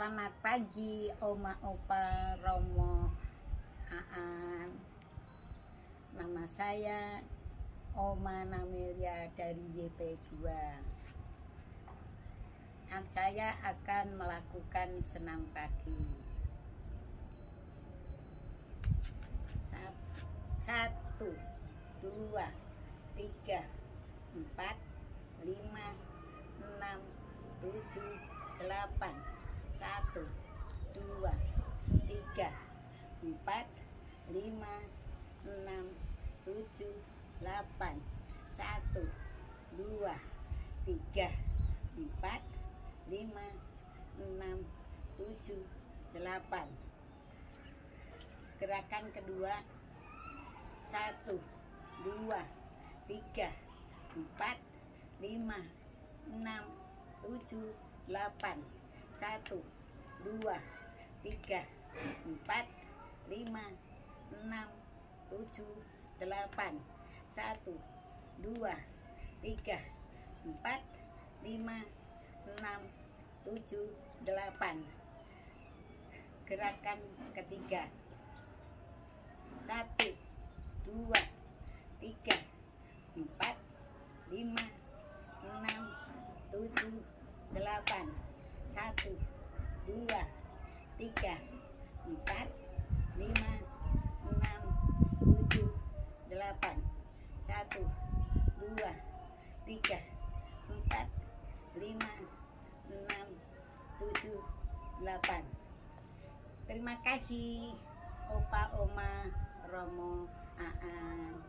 Selamat pagi Oma Opa Romo Aan. Nama saya Oma Namilia dari YP2 Saya akan melakukan senam pagi. Satu, dua, tiga, empat, lima, enam, tujuh, delapan satu dua tiga empat lima enam tujuh delapan satu dua tiga empat lima enam tujuh delapan gerakan kedua. Satu dua tiga empat lima enam tujuh delapan satu dua tiga empat lima enam tujuh delapan. Satu dua tiga empat lima enam tujuh delapan. Gerakan ketiga. Satu dua tiga empat lima enam tujuh delapan satu dua tiga empat lima enam tujuh delapan. Satu dua tiga empat lima enam tujuh delapan. Terima kasih opa oma romo aan